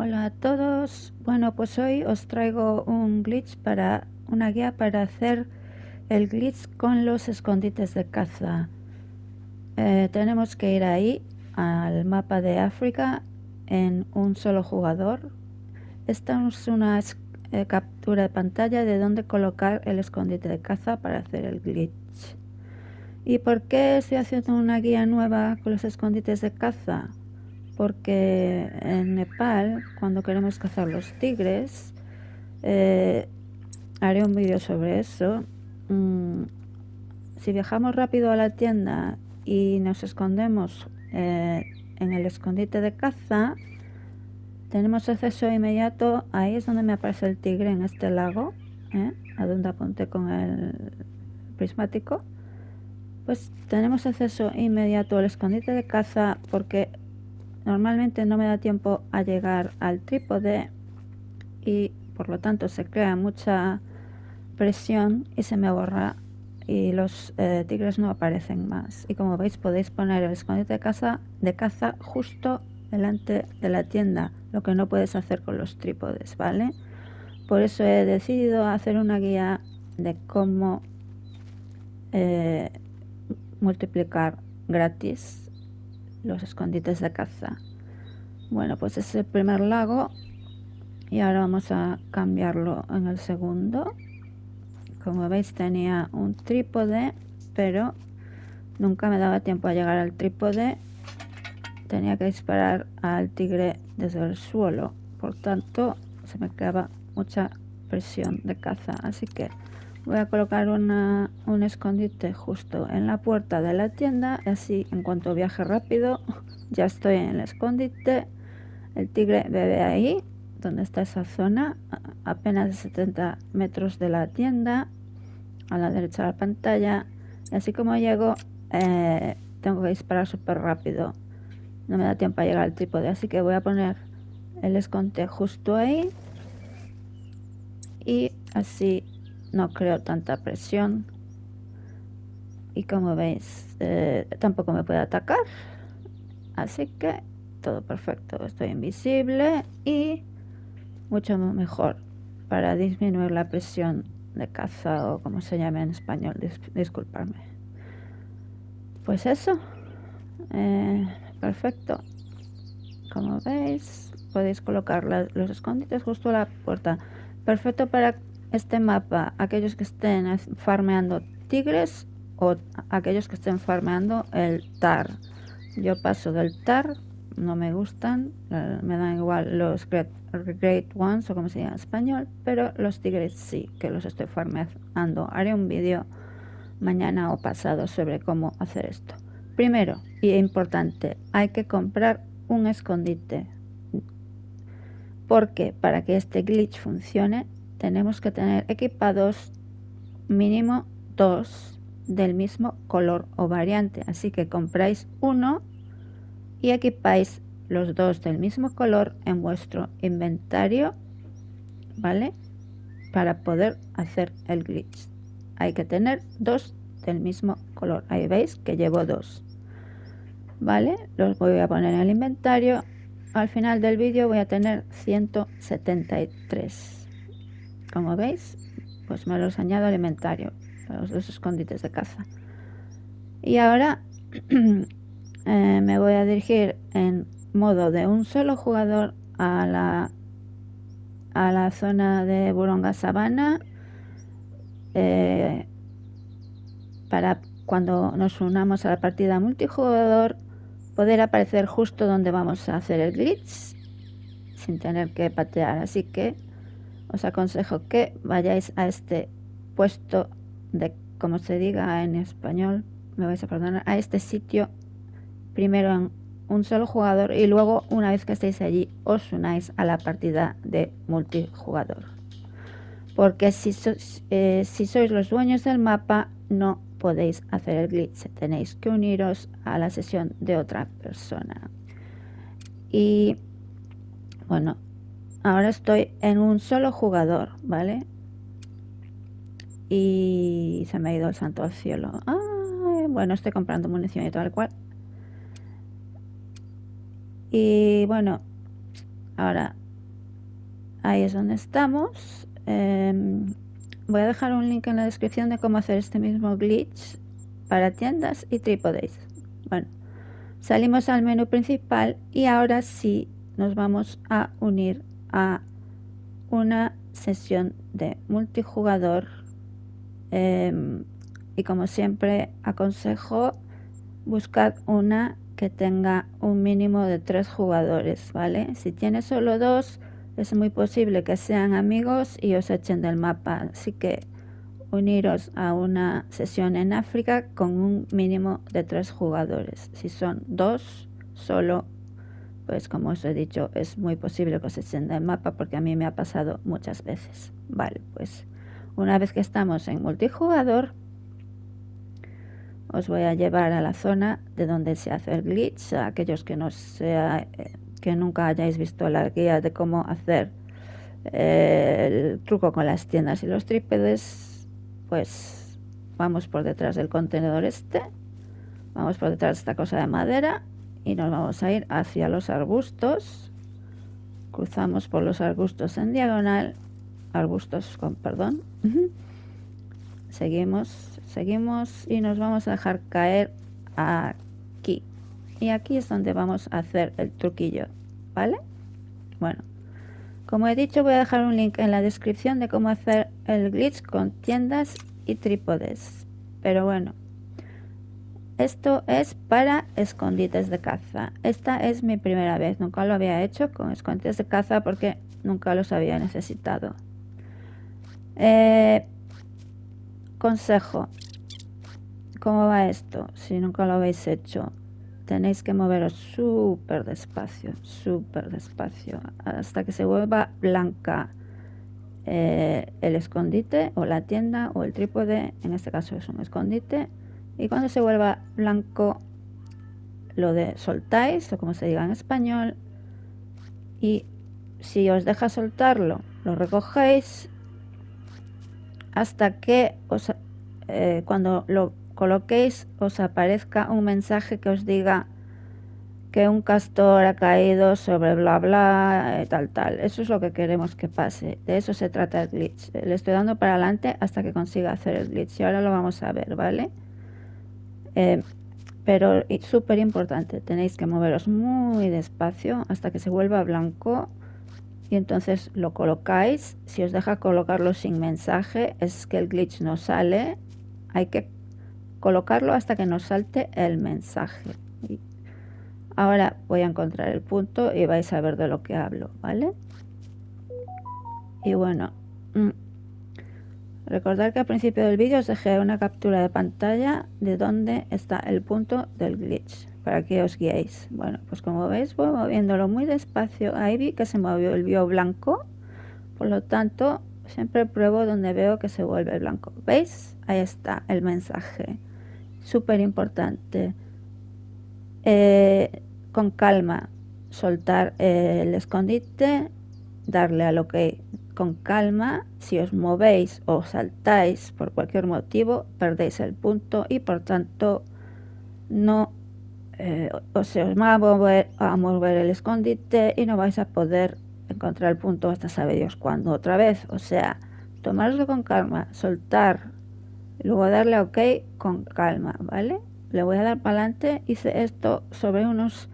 Hola a todos. Bueno, pues hoy os traigo un glitch para una guía para hacer el glitch con los escondites de caza. Eh, tenemos que ir ahí al mapa de África en un solo jugador. Esta es una eh, captura de pantalla de dónde colocar el escondite de caza para hacer el glitch. ¿Y por qué estoy haciendo una guía nueva con los escondites de caza? Porque en Nepal, cuando queremos cazar los tigres, eh, haré un vídeo sobre eso. Mm, si viajamos rápido a la tienda y nos escondemos eh, en el escondite de caza, tenemos acceso inmediato, ahí es donde me aparece el tigre en este lago, ¿eh? a donde apunté con el prismático. Pues tenemos acceso inmediato al escondite de caza porque normalmente no me da tiempo a llegar al trípode y por lo tanto se crea mucha presión y se me borra y los eh, tigres no aparecen más. Y como veis podéis poner el escondite de, caza justo delante de la tienda, lo que no puedes hacer con los trípodes, ¿vale? Por eso he decidido hacer una guía de cómo eh, multiplicar gratis los escondites de caza. Bueno, pues es el primer lago y ahora vamos a cambiarlo en el segundo. Como veis tenía un trípode, pero nunca me daba tiempo a llegar al trípode tenía que disparar al tigre desde el suelo por tanto se me creaba mucha presión de caza así que voy a colocar una, un escondite justo en la puerta de la tienda. Así en cuanto viaje rápido ya estoy en el escondite. El tigre bebe ahí donde está esa zona apenas 70 metros de la tienda a la derecha de la pantalla. Y así como llego eh, tengo que disparar súper rápido. No me da tiempo a llegar al trípode así que voy a poner el esconte justo ahí. Y así no creo tanta presión. Y como veis eh, tampoco me puede atacar. Así que todo perfecto estoy invisible y mucho mejor para disminuir la presión de caza o como se llame en español disculparme pues eso eh, perfecto. Como veis podéis colocar los escondites justo a la puerta. Perfecto para este mapa aquellos que estén farmeando tigres o aquellos que estén farmeando el tar. Yo paso del tar no me gustan eh, me dan igual los great, great ones o como se llama en español pero los tigres sí que los estoy farmeando. Haré un vídeo mañana o pasado sobre cómo hacer esto. Primero, y importante, hay que comprar un escondite. Porque para que este glitch funcione, tenemos que tener equipados mínimo dos del mismo color o variante. Así que compráis uno y equipáis los dos del mismo color en vuestro inventario, ¿vale? Para poder hacer el glitch. Hay que tener dos del mismo color. Ahí veis que llevo dos vale los voy a poner en el inventario al final del vídeo voy a tener 173 como veis pues me los añado al inventario los dos escondites de caza y ahora eh, me voy a dirigir en modo de un solo jugador a la a la zona de Buronga Sabana eh, para cuando nos unamos a la partida multijugador poder aparecer justo donde vamos a hacer el glitch sin tener que patear. Así que os aconsejo que vayáis a este puesto de como se diga en español me vais a perdonar a este sitio primero en un solo jugador y luego una vez que estéis allí os unáis a la partida de multijugador porque si, eh, si sois los dueños del mapa no podéis hacer el glitch. Tenéis que uniros a la sesión de otra persona. Y bueno, ahora estoy en un solo jugador, ¿vale? Y se me ha ido el santo al cielo. bueno, estoy comprando munición y tal cual. Y bueno, ahora ahí es donde estamos. Em, voy a dejar un link en la descripción de cómo hacer este mismo glitch para tiendas y trípodes. Bueno, salimos al menú principal y ahora sí nos vamos a unir a una sesión de multijugador em, y como siempre aconsejo buscar una que tenga un mínimo de tres jugadores, ¿vale? Si tiene solo dos, es muy posible que sean amigos y os echen del mapa, así que uniros a una sesión en África con un mínimo de tres jugadores. Si son dos, solo, pues como os he dicho, es muy posible que os echen del mapa porque a mí me ha pasado muchas veces. Vale, pues una vez que estamos en multijugador, os voy a llevar a la zona de donde se hace el glitch, a aquellos que no sea, eh, que nunca hayáis visto la guía de cómo hacer eh, el truco con las tiendas y los trípedes, pues vamos por detrás del contenedor este, vamos por detrás de esta cosa de madera y nos vamos a ir hacia los arbustos, cruzamos por los arbustos en diagonal, arbustos con perdón, seguimos seguimos y nos vamos a dejar caer aquí. Y aquí es donde vamos a hacer el truquillo vale bueno como he dicho voy a dejar un link en la descripción de cómo hacer el glitch con tiendas y trípodes. Pero bueno esto es para escondites de caza. Esta es mi primera vez. Nunca lo había hecho con escondites de caza porque nunca los había necesitado. Eh, Consejo. ¿Cómo va esto? Si nunca lo habéis hecho, tenéis que moveros súper despacio, súper despacio, hasta que se vuelva blanca eh, el escondite o la tienda o el trípode, en este caso es un escondite, y cuando se vuelva blanco lo de soltáis, o como se diga en español, y si os deja soltarlo, lo recogéis hasta que os, eh, cuando lo coloquéis os aparezca un mensaje que os diga que un castor ha caído sobre bla bla, eh, tal tal. Eso es lo que queremos que pase. De eso se trata el glitch. Le estoy dando para adelante hasta que consiga hacer el glitch. Y ahora lo vamos a ver, ¿vale? Eh, pero súper importante, tenéis que moveros muy despacio hasta que se vuelva blanco y entonces lo colocáis. Si os deja colocarlo sin mensaje, es que el glitch no sale. Hay que colocarlo hasta que nos salte el mensaje. ahora voy a encontrar el punto y vais a ver de lo que hablo, ¿vale? Y bueno, recordad que al principio del vídeo os dejé una captura de pantalla de dónde está el punto del glitch para que os guiéis. Bueno, pues como veis voy moviéndolo muy despacio. Ahí vi que se movió el bio blanco, por lo tanto siempre pruebo donde veo que se vuelve blanco. ¿Veis? Ahí está el mensaje. Súper importante. Eh, con calma, soltar el escondite, darle a lo que con calma. Si os movéis o saltáis por cualquier motivo, perdéis el punto y por tanto no eh, o se os va a mover, a mover el escondite y no vais a poder encontrar el punto hasta sabe Dios cuándo otra vez. O sea, tomarlo con calma, soltar, luego darle OK con calma, ¿vale? Le voy a dar para adelante. Hice esto sobre unos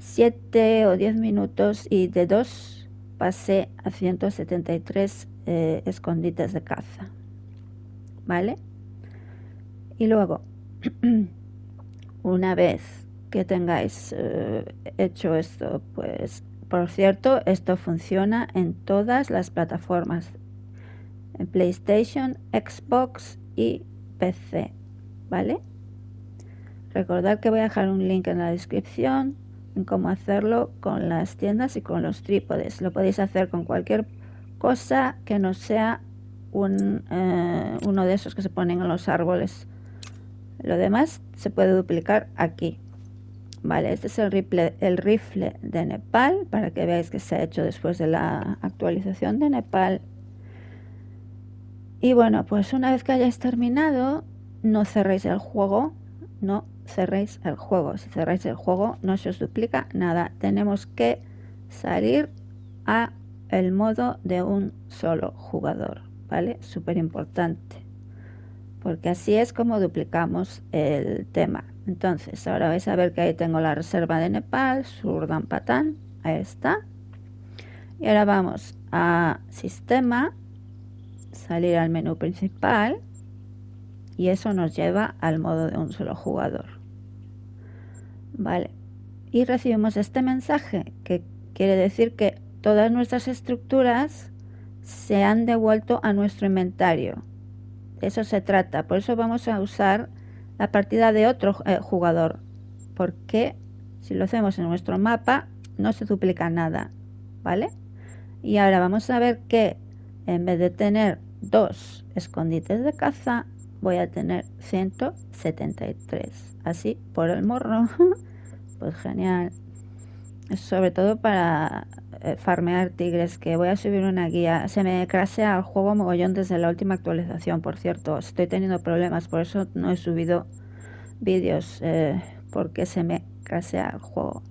7 o 10 minutos y de 2 pasé a 173 eh, escondites de caza, ¿vale? Y luego, una vez que tengáis eh, hecho esto. Pues, por cierto, esto funciona en todas las plataformas, PlayStation, Xbox y PC, ¿vale? Recordad que voy a dejar un link en la descripción cómo hacerlo con las tiendas y con los trípodes. Lo podéis hacer con cualquier cosa que no sea un, eh, uno de esos que se ponen en los árboles. Lo demás se puede duplicar aquí. Vale, este es el rifle, el rifle de Nepal para que veáis que se ha hecho después de la actualización de Nepal. Y bueno, pues una vez que hayáis terminado, no cerréis el juego, no cerréis el juego. Si cerráis el juego no se os duplica nada. Tenemos que salir a el modo de un solo jugador, ¿vale? Súper importante, porque así es como duplicamos el tema. Entonces, ahora vais a ver que ahí tengo la reserva de Nepal, Surdan Patan, ahí está. Y ahora vamos a Sistema, salir al menú principal, y eso nos lleva al modo de un solo jugador. Vale, y recibimos este mensaje que quiere decir que todas nuestras estructuras se han devuelto a nuestro inventario. De eso se trata, por eso vamos a usar la partida de otro eh, jugador, porque si lo hacemos en nuestro mapa no se duplica nada, ¿vale? Y ahora vamos a ver que en vez de tener dos escondites de caza, voy a tener 173. Así, por el morro. pues genial. Sobre todo para eh, farmear tigres, que voy a subir una guía. Se me crasea el juego mogollón desde la última actualización, por cierto. Estoy teniendo problemas, por eso no he subido vídeos, eh, porque se me crasea el juego.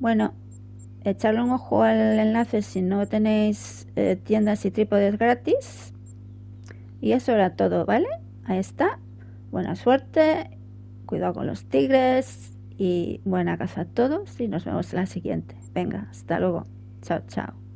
Bueno, echarle un ojo al enlace si no tenéis eh, tiendas y trípodes gratis. Y eso era todo, ¿vale? Ahí está. Buena suerte. Cuidado con los tigres. Y buena casa a todos. Y nos vemos en la siguiente. Venga, hasta luego. Chao, chao.